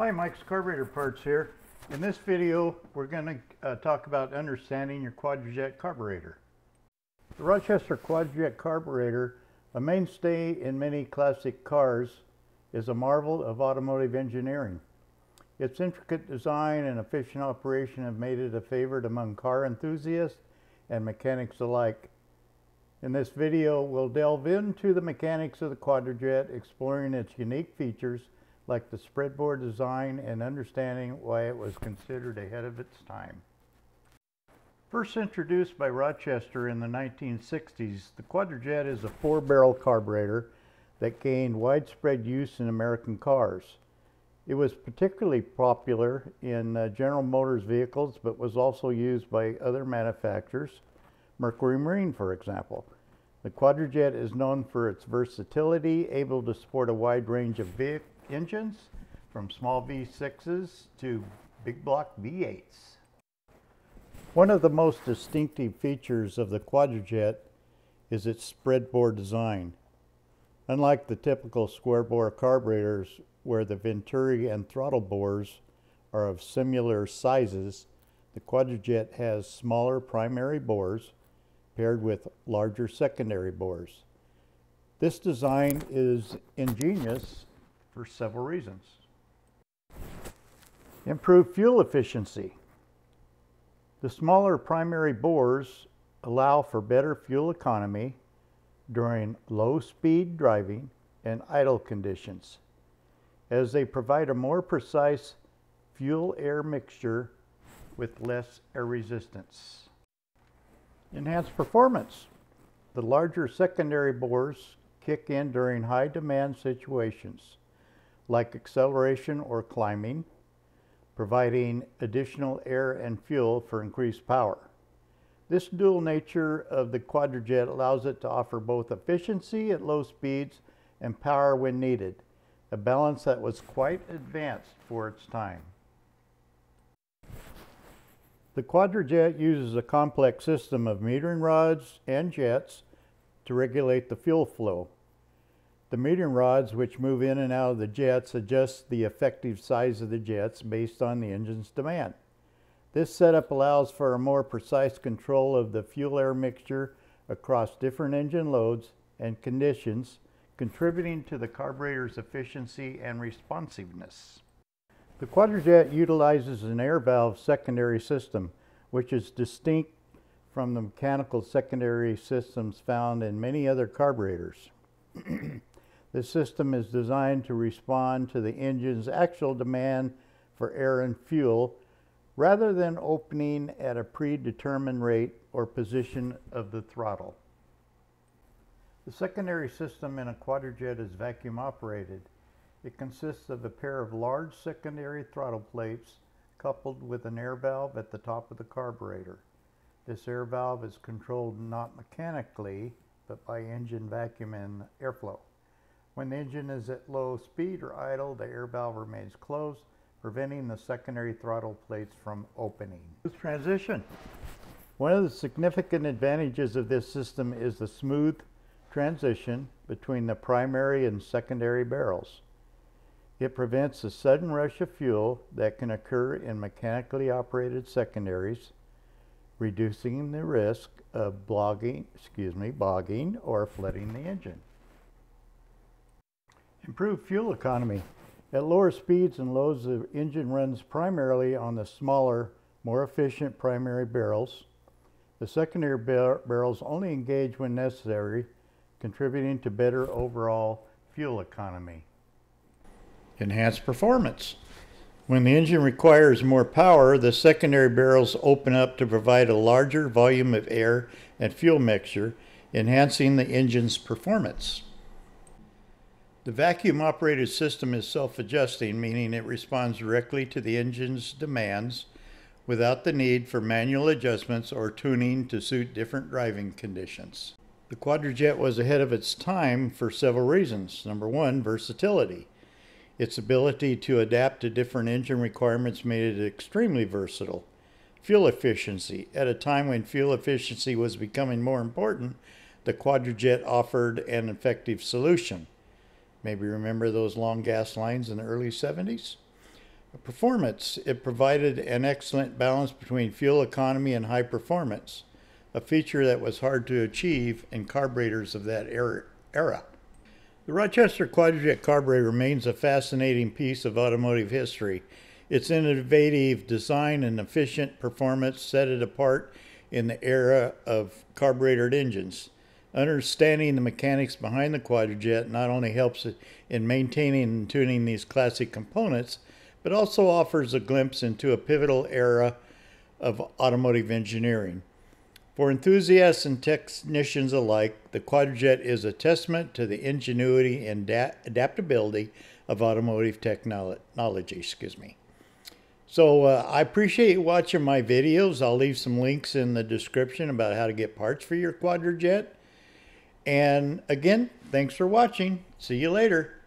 Hi, Mike's Carburetor Parts here. In this video, we're going to uh, talk about understanding your Quadrajet carburetor. The Rochester Quadrajet carburetor, a mainstay in many classic cars, is a marvel of automotive engineering. Its intricate design and efficient operation have made it a favorite among car enthusiasts and mechanics alike. In this video, we'll delve into the mechanics of the Quadrajet, exploring its unique features like the spreadbore design and understanding why it was considered ahead of its time. First introduced by Rochester in the 1960s, the Quadrajet is a four-barrel carburetor that gained widespread use in American cars. It was particularly popular in uh, General Motors vehicles, but was also used by other manufacturers, Mercury Marine, for example. The Quadrajet is known for its versatility, able to support a wide range of engines, from small V6s to big block V8s. One of the most distinctive features of the Quadrajet is its spreadbore design. Unlike the typical square bore carburetors where the venturi and throttle bores are of similar sizes, the Quadrajet has smaller primary bores paired with larger secondary bores. This design is ingenious for several reasons. Improved fuel efficiency. The smaller primary bores allow for better fuel economy during low speed driving and idle conditions as they provide a more precise fuel air mixture with less air resistance. Enhanced performance. The larger secondary bores kick in during high demand situations like acceleration or climbing, providing additional air and fuel for increased power. This dual nature of the Quadrajet allows it to offer both efficiency at low speeds and power when needed, a balance that was quite advanced for its time. The Quadrajet uses a complex system of metering rods and jets to regulate the fuel flow. The metering rods, which move in and out of the jets, adjust the effective size of the jets based on the engine's demand. This setup allows for a more precise control of the fuel-air mixture across different engine loads and conditions, contributing to the carburetor's efficiency and responsiveness. The Quadrajet utilizes an air valve secondary system, which is distinct from the mechanical secondary systems found in many other carburetors. this system is designed to respond to the engine's actual demand for air and fuel rather than opening at a predetermined rate or position of the throttle. The secondary system in a quadrajet is vacuum operated it consists of a pair of large secondary throttle plates coupled with an air valve at the top of the carburetor. This air valve is controlled not mechanically, but by engine vacuum and airflow. When the engine is at low speed or idle, the air valve remains closed, preventing the secondary throttle plates from opening. Transition. One of the significant advantages of this system is the smooth transition between the primary and secondary barrels. It prevents a sudden rush of fuel that can occur in mechanically operated secondaries, reducing the risk of blogging, excuse me, bogging or flooding the engine. Improved fuel economy. At lower speeds and loads, the engine runs primarily on the smaller, more efficient primary barrels. The secondary bar barrels only engage when necessary, contributing to better overall fuel economy. Enhanced performance. When the engine requires more power, the secondary barrels open up to provide a larger volume of air and fuel mixture, enhancing the engine's performance. The vacuum operated system is self-adjusting, meaning it responds directly to the engine's demands without the need for manual adjustments or tuning to suit different driving conditions. The Quadrajet was ahead of its time for several reasons. Number one, versatility. Its ability to adapt to different engine requirements made it extremely versatile. Fuel efficiency. At a time when fuel efficiency was becoming more important, the Quadrajet offered an effective solution. Maybe remember those long gas lines in the early 70s? Performance. It provided an excellent balance between fuel economy and high performance, a feature that was hard to achieve in carburetors of that er-, era. The Rochester Quadrajet carburetor remains a fascinating piece of automotive history. Its innovative design and efficient performance set it apart in the era of carbureted engines. Understanding the mechanics behind the Quadrajet not only helps in maintaining and tuning these classic components, but also offers a glimpse into a pivotal era of automotive engineering. For enthusiasts and technicians alike, the Quadrajet is a testament to the ingenuity and da- adaptability of automotive technology. Excuse me. So uh, I appreciate watching my videos. I'll leave some links in the description about how to get parts for your Quadrajet. And again, thanks for watching. See you later.